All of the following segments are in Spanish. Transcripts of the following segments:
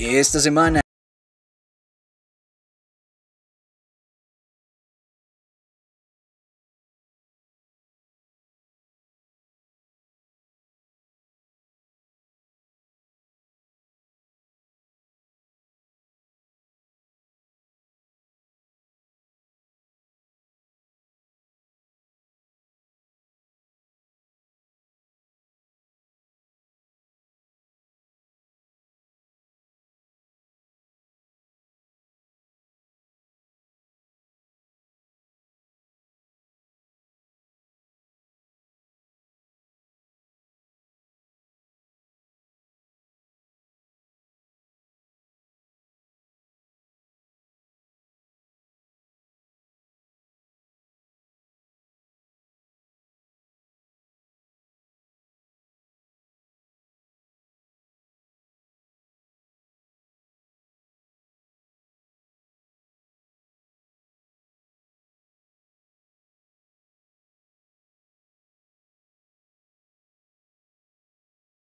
Esta semana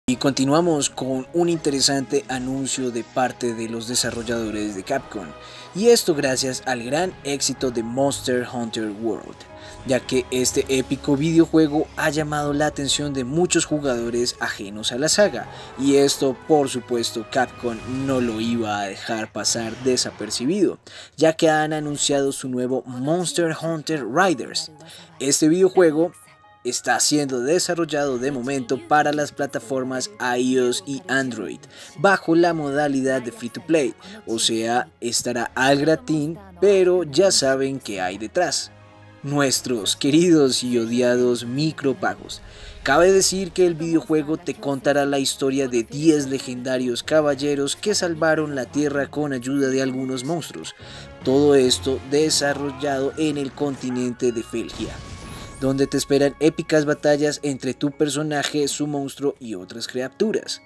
Y continuamos con un interesante anuncio de parte de los desarrolladores de Capcom, y esto gracias al gran éxito de Monster Hunter World, ya que este épico videojuego ha llamado la atención de muchos jugadores ajenos a la saga, y esto por supuesto Capcom no lo iba a dejar pasar desapercibido, ya que han anunciado su nuevo Monster Hunter Riders. Este videojuego está siendo desarrollado de momento para las plataformas iOS y Android bajo la modalidad de free to play, o sea, estará al gratín, pero ya saben que hay detrás. Nuestros queridos y odiados micropagos. Cabe decir que el videojuego te contará la historia de 10 legendarios caballeros que salvaron la Tierra con ayuda de algunos monstruos. Todo esto desarrollado en el continente de Felgia donde te esperan épicas batallas entre tu personaje, su monstruo y otras criaturas.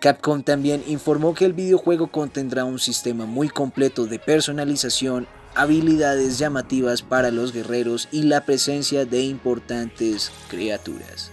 Capcom también informó que el videojuego contendrá un sistema muy completo de personalización, habilidades llamativas para los guerreros y la presencia de importantes criaturas.